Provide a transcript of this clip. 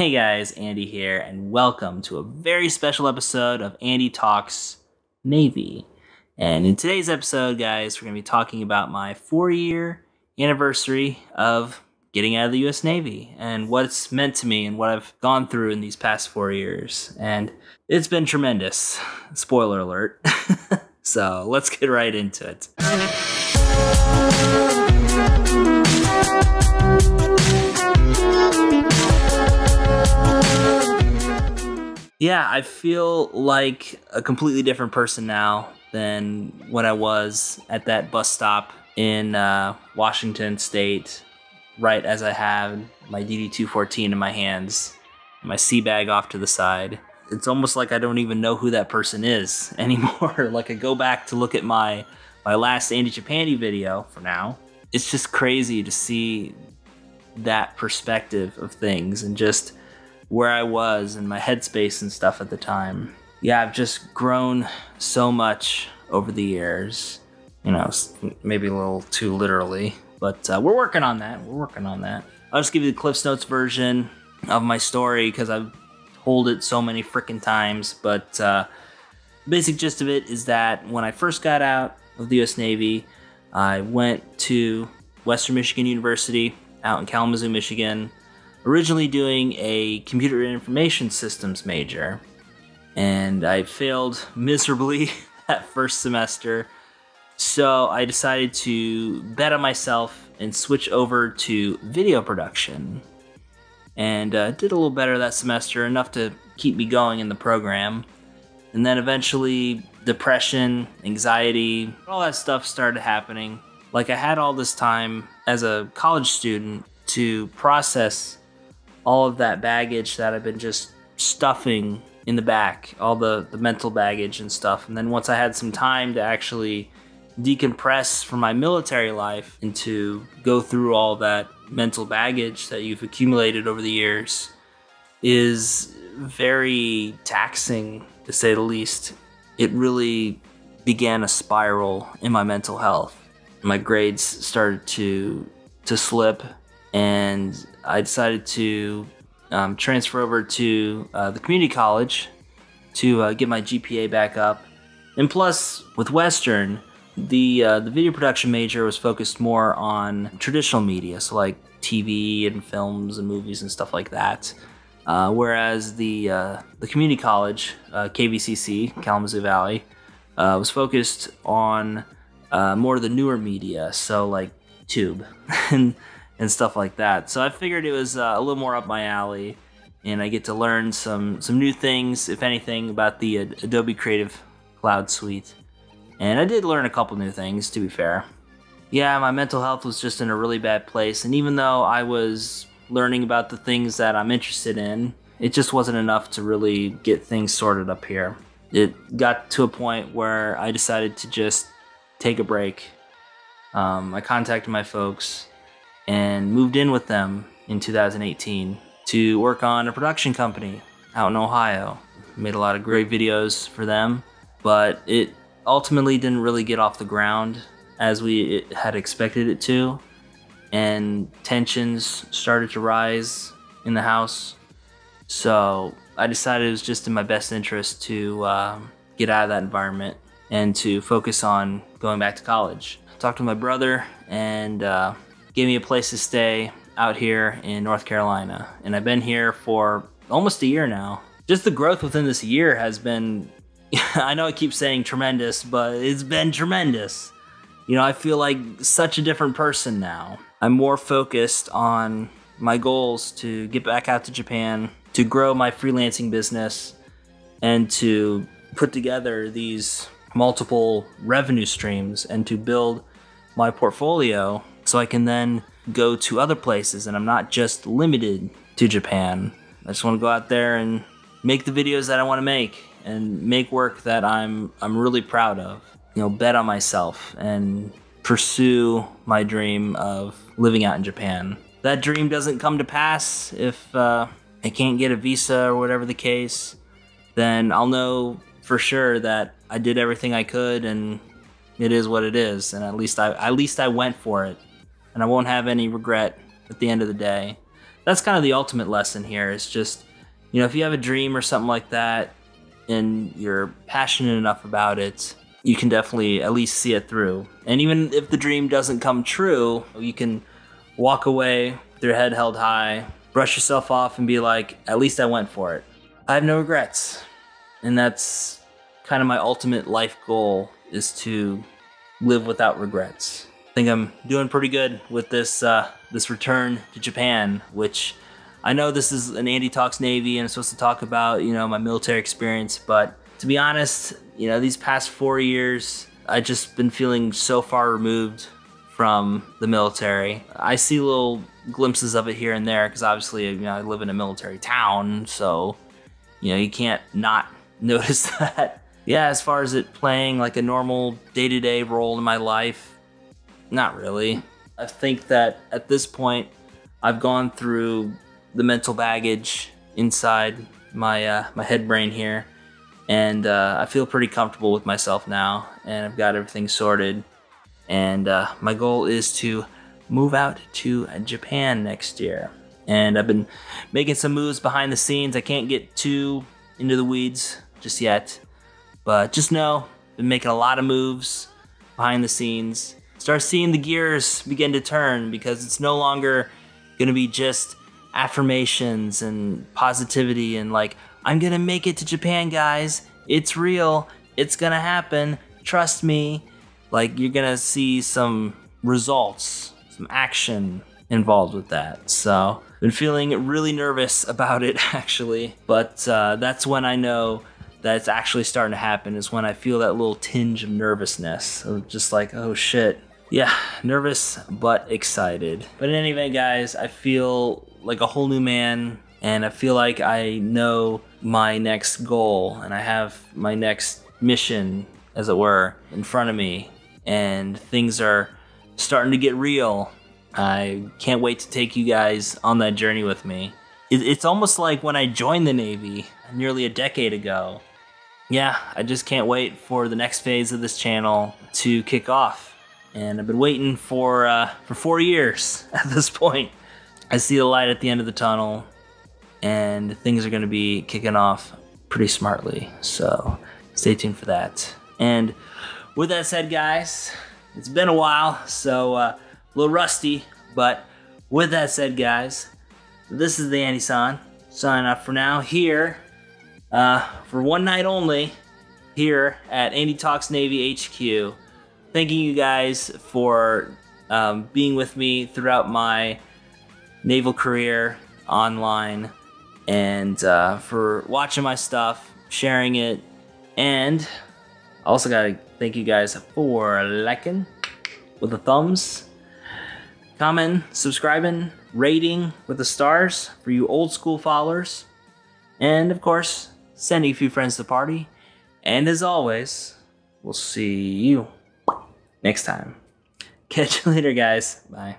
Hey guys, Andy here, and welcome to a very special episode of Andy Talks Navy. And in today's episode, guys, we're going to be talking about my four year anniversary of getting out of the US Navy and what it's meant to me and what I've gone through in these past four years. And it's been tremendous. Spoiler alert. so let's get right into it. Yeah, I feel like a completely different person now than when I was at that bus stop in uh, Washington State, right as I had my DD 214 in my hands, my sea bag off to the side. It's almost like I don't even know who that person is anymore. like I go back to look at my my last Andy Japandy video for now. It's just crazy to see that perspective of things and just where I was and my headspace and stuff at the time. Yeah, I've just grown so much over the years. You know, maybe a little too literally, but uh, we're working on that. We're working on that. I'll just give you the Cliffs Notes version of my story because I've told it so many freaking times. But uh, basic gist of it is that when I first got out of the U.S. Navy, I went to Western Michigan University out in Kalamazoo, Michigan originally doing a computer information systems major, and I failed miserably that first semester. So I decided to bet on myself and switch over to video production. And uh, did a little better that semester, enough to keep me going in the program. And then eventually, depression, anxiety, all that stuff started happening. Like, I had all this time as a college student to process all of that baggage that I've been just stuffing in the back, all the, the mental baggage and stuff. And then once I had some time to actually decompress from my military life and to go through all that mental baggage that you've accumulated over the years is very taxing to say the least. It really began a spiral in my mental health. My grades started to to slip and I decided to um, transfer over to uh, the community college to uh, get my GPA back up. And plus, with Western, the uh, the video production major was focused more on traditional media, so like TV and films and movies and stuff like that. Uh, whereas the uh, the community college, uh, KVCC, Kalamazoo Valley, was focused on more of the newer media, so like Tube and and stuff like that. So I figured it was uh, a little more up my alley, and I get to learn some some new things, if anything, about the Adobe Creative Cloud Suite. And I did learn a couple new things, to be fair. Yeah, my mental health was just in a really bad place, and even though I was learning about the things that I'm interested in, it just wasn't enough to really get things sorted up here. It got to a point where I decided to just take a break. Um, I contacted my folks and moved in with them in 2018 to work on a production company out in Ohio. Made a lot of great videos for them, but it ultimately didn't really get off the ground as we had expected it to, and tensions started to rise in the house. So I decided it was just in my best interest to uh, get out of that environment and to focus on going back to college. Talked to my brother and uh, gave me a place to stay out here in North Carolina. And I've been here for almost a year now. Just the growth within this year has been, I know I keep saying tremendous, but it's been tremendous. You know, I feel like such a different person now. I'm more focused on my goals to get back out to Japan, to grow my freelancing business, and to put together these multiple revenue streams and to build my portfolio so I can then go to other places and I'm not just limited to Japan. I just want to go out there and make the videos that I want to make and make work that I'm I'm really proud of. You know, bet on myself and pursue my dream of living out in Japan. That dream doesn't come to pass if uh, I can't get a visa or whatever the case. Then I'll know for sure that I did everything I could and it is what it is. And at least I at least I went for it and I won't have any regret at the end of the day. that's kind of the ultimate lesson here. Is just you know if you have a dream or something like that, and you're passionate enough about it, you can definitely at least see it through. And even if the dream doesn't come true, you can walk away with your head held high, brush yourself off, and be like, at least I went for it. I have no regrets. And that's kind of my ultimate life goal is to live without regrets. I think I'm doing pretty good with this uh, this return to Japan, which I know this is an Andy Talks Navy and I'm supposed to talk about, you know, my military experience, but to be honest, you know, these past four years, I've just been feeling so far removed from the military. I see little glimpses of it here and there because obviously, you know, I live in a military town, so you know, you can't not notice that. Yeah, as far as it playing like a normal day-to-day role in my life, not really. I think that at this point, I've gone through the mental baggage inside my uh, my head brain here, and uh, I feel pretty comfortable with myself now, and I've got everything sorted. And uh, my goal is to move out to Japan next year. And I've been making some moves behind the scenes. I can't get too into the weeds just yet, but just know been making a lot of moves behind the scenes. Start seeing the gears begin to turn because it's no longer going to be just affirmations and positivity and like, I'm gonna make it to Japan, guys. It's real. It's gonna happen. Trust me. Like, you're gonna see some results, some action involved with that. So, been feeling really nervous about it actually, but uh, that's when I know that it's actually starting to happen. Is when I feel that little tinge of nervousness, of just like, oh shit, yeah, nervous but excited. But in any event, guys, I feel like a whole new man and I feel like I know my next goal and I have my next mission, as it were, in front of me. And things are starting to get real. I can't wait to take you guys on that journey with me. It's almost like when I joined the Navy nearly a decade ago. Yeah, I just can't wait for the next phase of this channel to kick off and I've been waiting for uh, for four years at this point. I see the light at the end of the tunnel, and things are going to be kicking off pretty smartly. So stay tuned for that. And with that said, guys, it's been a while, so uh, a little rusty. But with that said, guys, this is the Andy San signing off for now here uh, for one night only here at Andy Talks Navy HQ thanking you guys for um, being with me throughout my naval career online and uh, for watching my stuff, sharing it, and also gotta thank you guys for liking with the thumbs, comment, subscribing, rating with the stars for you old school followers, and of course, sending a few friends to the party. And as always, we'll see you next time. Catch you later, guys. Bye.